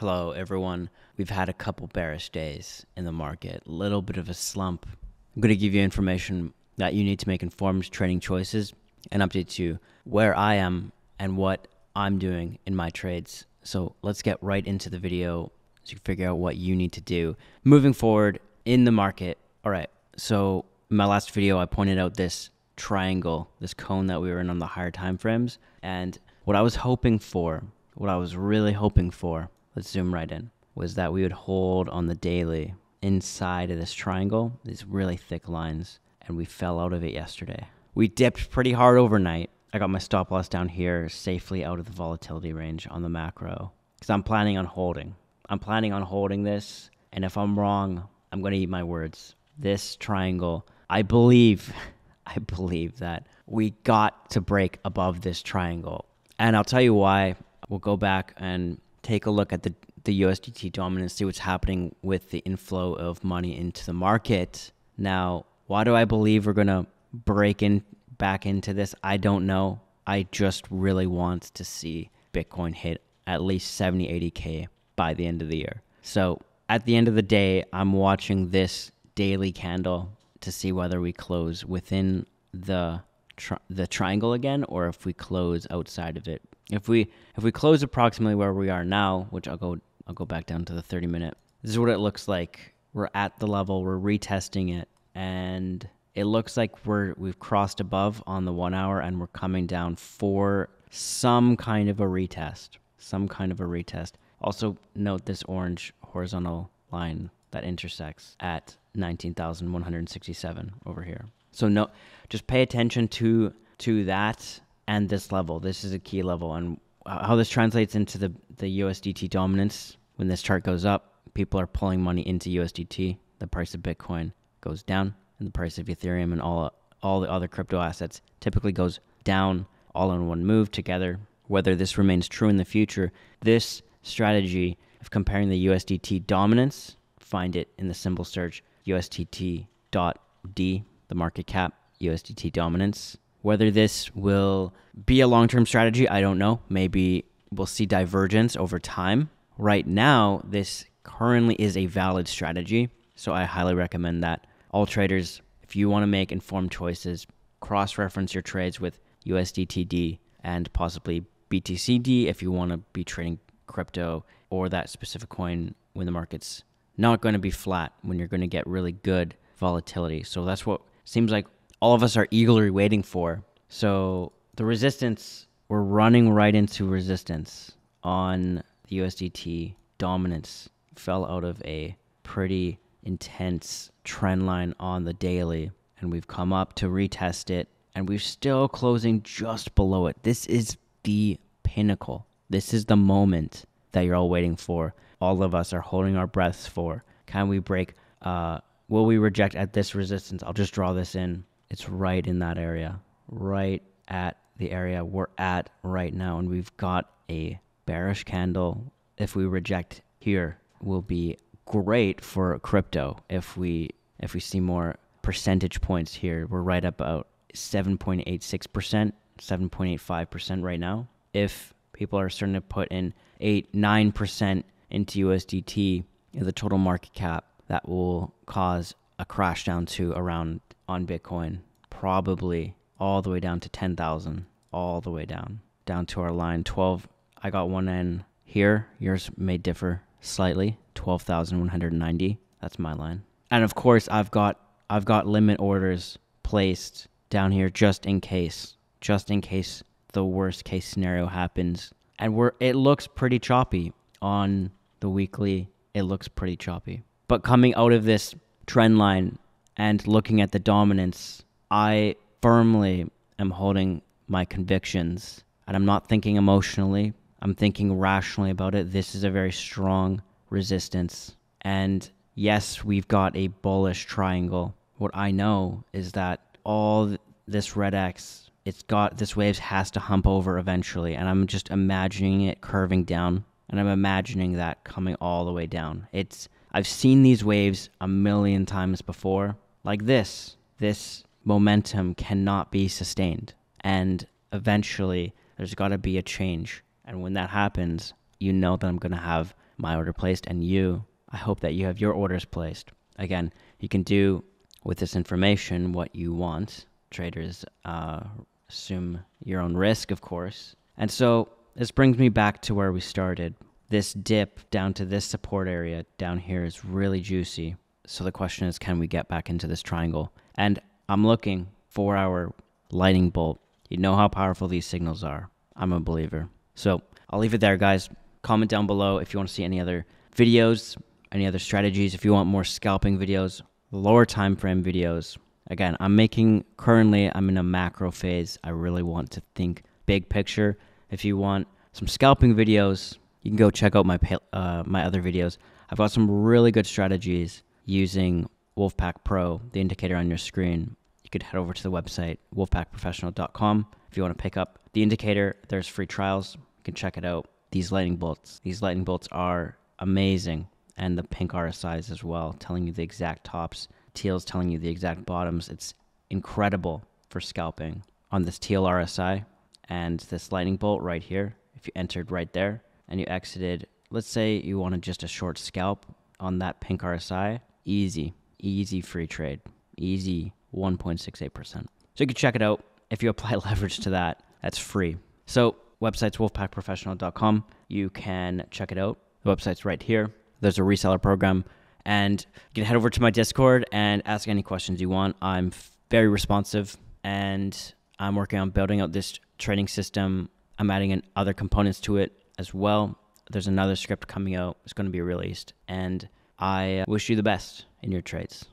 Hello, everyone. We've had a couple bearish days in the market, a little bit of a slump. I'm going to give you information that you need to make informed trading choices and update you where I am and what I'm doing in my trades. So let's get right into the video so you can figure out what you need to do moving forward in the market. All right. So in my last video, I pointed out this triangle, this cone that we were in on the higher time frames. And what I was hoping for, what I was really hoping for let's zoom right in, was that we would hold on the daily inside of this triangle, these really thick lines, and we fell out of it yesterday. We dipped pretty hard overnight. I got my stop loss down here safely out of the volatility range on the macro because I'm planning on holding. I'm planning on holding this, and if I'm wrong, I'm going to eat my words. This triangle, I believe, I believe that we got to break above this triangle. And I'll tell you why. We'll go back and take a look at the, the USDT dominance, see what's happening with the inflow of money into the market. Now, why do I believe we're going to break in back into this? I don't know. I just really want to see Bitcoin hit at least 70, 80K by the end of the year. So at the end of the day, I'm watching this daily candle to see whether we close within the tri- the triangle again or if we close outside of it if we if we close approximately where we are now, which I'll go I'll go back down to the 30 minute. This is what it looks like. We're at the level, we're retesting it, and it looks like we're we've crossed above on the one hour and we're coming down for some kind of a retest. Some kind of a retest. Also note this orange horizontal line that intersects at 19,167 over here. So no just pay attention to to that and this level. This is a key level, and how this translates into the the USDT dominance. When this chart goes up, people are pulling money into USDT. The price of Bitcoin goes down, and the price of Ethereum and all all the other crypto assets typically goes down all in one move together. Whether this remains true in the future, this strategy of comparing the USDT dominance, find it in the symbol search USDT dot D, the market cap USDT dominance whether this will be a long term strategy, I don't know. Maybe we'll see divergence over time. Right now, this currently is a valid strategy. So I highly recommend that all traders, if you want to make informed choices, cross reference your trades with USDTD and possibly BTCD if you want to be trading crypto or that specific coin when the market's not going to be flat, when you're going to get really good volatility. So that's what seems like all of us are eagerly waiting for. So the resistance, we're running right into resistance on the USDT dominance. Fell out of a pretty intense trend line on the daily, and we've come up to retest it, and we're still closing just below it. This is the pinnacle. This is the moment that you're all waiting for. All of us are holding our breaths for. Can we break? Uh, will we reject at this resistance? I'll just draw this in it's right in that area, right at the area we're at right now. And we've got a bearish candle. If we reject here, will be great for crypto. If we if we see more percentage points here, we're right about 7.86%, 7.85% right now. If people are starting to put in 8, 9% into USDT, the total market cap, that will cause a crash down to around on Bitcoin, probably all the way down to 10,000, all the way down, down to our line 12. I got one in here. Yours may differ slightly. 12,190. That's my line. And of course, I've got I've got limit orders placed down here just in case, just in case the worst case scenario happens. And we're it looks pretty choppy on the weekly. It looks pretty choppy. But coming out of this trend line and looking at the dominance, I firmly am holding my convictions and I'm not thinking emotionally. I'm thinking rationally about it. This is a very strong resistance. And yes, we've got a bullish triangle. What I know is that all this red X, it's got this wave has to hump over eventually. And I'm just imagining it curving down. And I'm imagining that coming all the way down. It's I've seen these waves a million times before like this, this momentum cannot be sustained. And eventually, there's got to be a change. And when that happens, you know that I'm going to have my order placed, and you, I hope that you have your orders placed. Again, you can do with this information what you want. Traders uh, assume your own risk, of course. And so this brings me back to where we started. This dip down to this support area down here is really juicy. So the question is, can we get back into this triangle? And I'm looking for our lightning bolt. You know how powerful these signals are. I'm a believer. So I'll leave it there, guys. Comment down below if you want to see any other videos, any other strategies. If you want more scalping videos, lower time frame videos. Again, I'm making currently. I'm in a macro phase. I really want to think big picture. If you want some scalping videos, you can go check out my uh, my other videos. I've got some really good strategies using Wolfpack Pro, the indicator on your screen. You could head over to the website wolfpackprofessional.com if you want to pick up the indicator. There's free trials. You can check it out. These lightning bolts. These lightning bolts are amazing, and the pink RSIs as well, telling you the exact tops. Teal's telling you the exact bottoms. It's incredible for scalping on this teal RSI and this lightning bolt right here. If you entered right there and you exited, let's say you wanted just a short scalp on that pink RSI, easy, easy free trade, easy 1.68%. So you can check it out. If you apply leverage to that, that's free. So website's wolfpackprofessional.com. You can check it out. The website's right here. There's a reseller program. And you can head over to my Discord and ask any questions you want. I'm very responsive and I'm working on building out this trading system. I'm adding in other components to it as well. There's another script coming out. It's going to be released. And I wish you the best in your trades.